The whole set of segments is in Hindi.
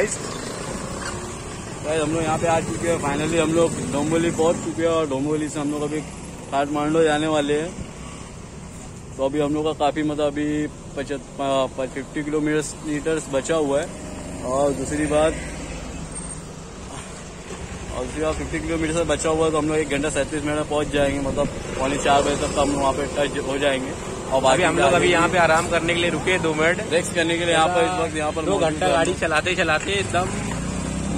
गाइस गाइस हम लोग यहाँ पे आ चुके हैं. फाइनली हम लोग डोम्बोली पहुँच चुके हैं और डोम्बोली से हम लोग अभी काठमांडू जाने वाले हैं. तो अभी हम लोग का काफ़ी मतलब अभी पचहत्तर फिफ्टी किलोमीटर बचा हुआ है. और दूसरी बात, और दूसरी बात फिफ्टी किलोमीटर बचा हुआ है तो हम लोग एक घंटा सैंतीस मिनट में पहुँच जाएँगे. मतलब पौने चार बजे तक हम वहाँ पे टच हो जाएँगे. और अभी हम लोग अभी यहाँ पे आराम करने के लिए रुके दो मिनट। रेस्ट करने के लिए यहाँ पर इस वक्त यहाँ पर दो घंटा गाड़ी चलाते चलाते एकदम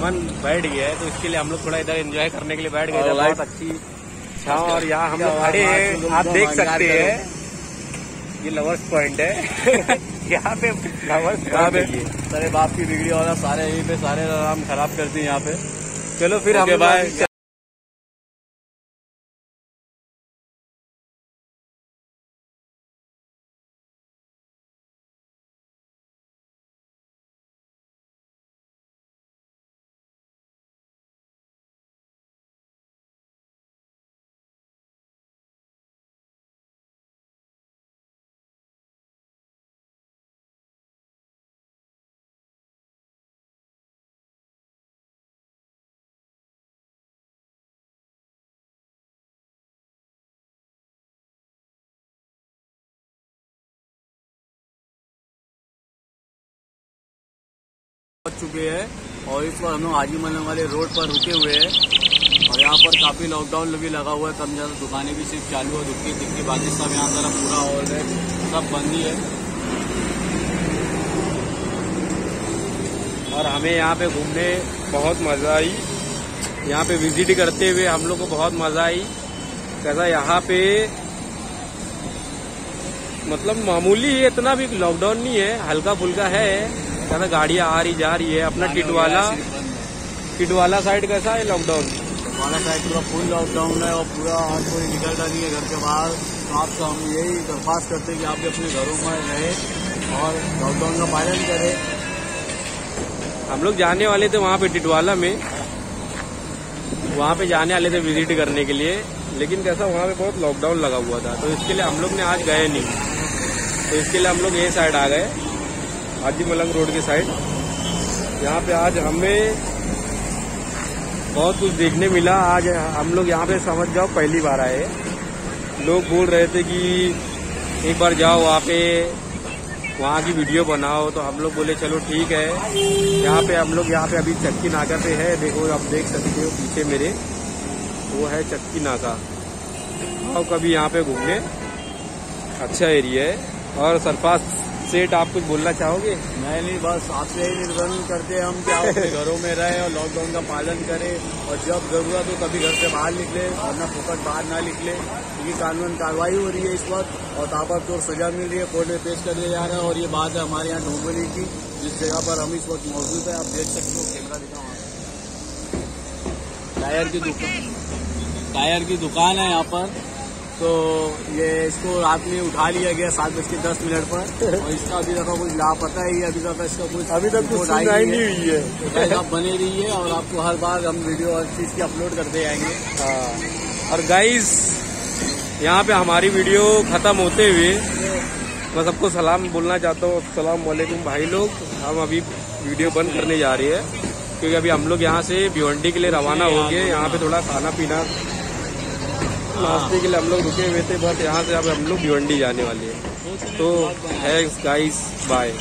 मन बैठ गया है तो इसके लिए हम लोग थोड़ा इधर एंजॉय करने के लिए बैठ गए और बहुत अच्छी छाव और यहाँ हम लोग खड़े हैं आप देख सकते। हैं। ये लवर्स पॉइंट है। यहाँ पे लवर्स यहाँ पे सारे बाप की बिगड़ी और सारे यहीं पे सारे आराम खराब करती हैं यहाँ पे। चलो फिर हम बाय। पहुँच चुके हैं और इस बार हम लोग हाजी मलंग वाले रोड पर रुके हुए हैं। और यहाँ पर काफ़ी लॉकडाउन भी लगा हुआ है कम ज़्यादा दुकानें भी सिर्फ़ चालू है दुखी दिखी बाकी सब यहाँ तरफ़ पूरा और है, सब बंद ही है। और हमें यहाँ पे घूमने बहुत मज़ा आई। यहाँ पे विज़िट करते हुए हम लोग को बहुत मज़ा आई। कैसा यहाँ पे मतलब मामूली इतना भी लॉकडाउन नहीं है हल्का फुल्का है। कैसा गाड़ियाँ आ रही जा रही है अपना है। टिटवाला साइड कैसा है लॉकडाउन हमारा साइड पूरा फुल लॉकडाउन है और पूरा आज कोई निकलता नहीं है घर के बाहर। तो आपसे हम यही दरख्वास्त करते हैं कि आप अपने घरों में रहे और लॉकडाउन का पालन करें। हम लोग जाने वाले थे वहाँ पे टिटवाला में। वहाँ पे जाने वाले थे विज़िट करने के लिए। लेकिन कैसा वहाँ पे बहुत लॉकडाउन लगा हुआ था। तो इसके लिए हम लोग ने आज गए नहीं। तो इसके लिए हम लोग ये साइड आ गए। हाजी मलंग रोड के साइड। यहाँ पे आज हमें बहुत कुछ देखने मिला। आज हम लोग यहाँ पे समझ जाओ पहली बार आए लोग बोल रहे थे कि एक बार जाओ वहाँ पे, वहाँ की वीडियो बनाओ। तो हम लोग बोले, चलो ठीक है। यहाँ पे हम लोग, यहाँ पे अभी चक्की नाका पे है। देखो, आप देख सकते हो पीछे मेरे। वो है चक्की नाका। आओ कभी यहाँ पे घूमने। अच्छा एरिया है। और सरफास सेठ, आप कुछ बोलना चाहोगे? मैं नहीं, बस आपसे यही निवेदन करते हैं हम कि आप अपने घरों में रहे और लॉकडाउन का पालन करें और जब ज़रूरत हो तभी घर से बाहर निकले वरना फुकट बाहर ना निकले, क्योंकि कानून कार्रवाई हो रही है इस वक्त और ताबड़तोड़ सजा मिल रही है, कोर्ट में पेश कर दिया जा रहा है और ये बात है हमारे यहाँ डोंबली की, जिस जगह पर हम इस वक्त मौजूद है, आप देख सकते हो, कैमरा दिखाओ टायर की दुकान, टायर की दुकान है यहाँ पर। तो ये इसको रात में उठा लिया गया सात बज के दस मिनट पर। और इसका अभी तक कुछ लापता ही अभी तक इसका कुछ अभी तक कुछ रिपोर्ट नहीं है। हुई है। तो आप बने रहिए और आपको हर बार हम वीडियो हर चीज़ की अपलोड करते जाएँगे हाँ। और गाइस यहाँ पे हमारी वीडियो खत्म होते हुए मैं सबको सलाम बोलना चाहता हूँ। सलाम वालेकुम भाई लोग। हम अभी वीडियो बंद करने जा रही है। क्योंकि अभी हम लोग यहाँ से भिवंडी के लिए रवाना हो गए। यहाँ पे थोड़ा खाना पीना नाश्ते के लिए हम लोग रुके हुए थे बस यहाँ से अब हम लोग भिवंडी जाने वाले हैं। तो है गाइस बाय